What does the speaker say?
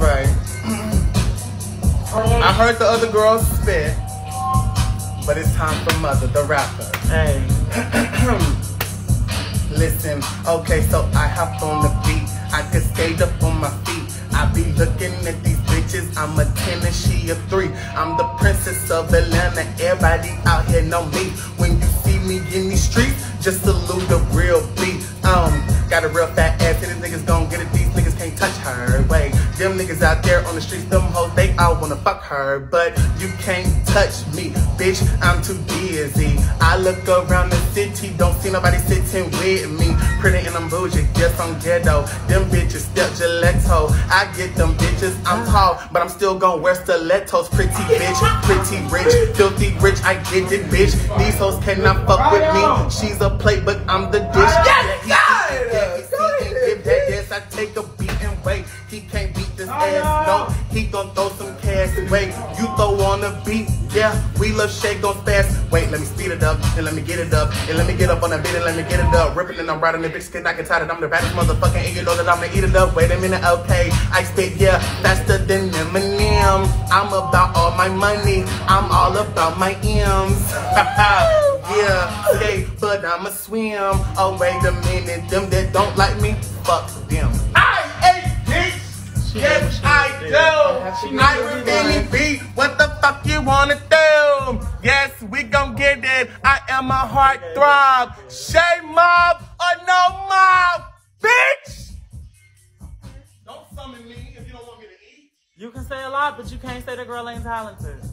right. I heard the other girls spit, but it's time for Mother, the rapper. Hey. Listen, okay, so I hop on the beat. I could skate up on my feet. I be looking at these bitches. I'm a 10 and she a 3. I'm the princess of Atlanta. Everybody out here know me. When you see me in these streets, just salute the real beat. Um, got a real fat ass, and these niggas gon' them niggas out there on the streets, them hoes, they all wanna fuck her. But you can't touch me, bitch, I'm too busy. I look around the city, don't see nobody sitting with me. Pretty and I'm bougie, yes, I'm ghetto. Them bitches step gelato. I get them bitches, I'm tall, but I'm still gon' wear stilettos. Pretty bitch, pretty rich, filthy rich, I get it, bitch. These hoes cannot fuck with me. She's a plate, but I'm the dish. Yes, God! he- yeah, he see and give that yes, I take a beat and wait. He can't this ass, no. He gon' throw some cash away. You throw on the beat, yeah. Weluvche gon' fast. Wait, let me speed it up, and let me get it up, and let me get up on the beat and let me get it up. Ripping and I'm riding the bitch, can I get tired. I'm the baddest motherfucker, and you know that I'ma eat it up. Wait a minute, okay. I spit, yeah, faster than Eminem. I'm about all my money. I'm all about my M's. yeah, okay, but I'ma swim. Oh, wait a minute. Them that don't like me, fuck them. Yes, knows what she I do. I really be. What the fuck you wanna do? Yes, we gon' get it. I am a heartthrob. Shame mob or no mob, bitch. Don't summon me if you don't want me to eat. You can say a lot, but you can't say the girl ain't talented.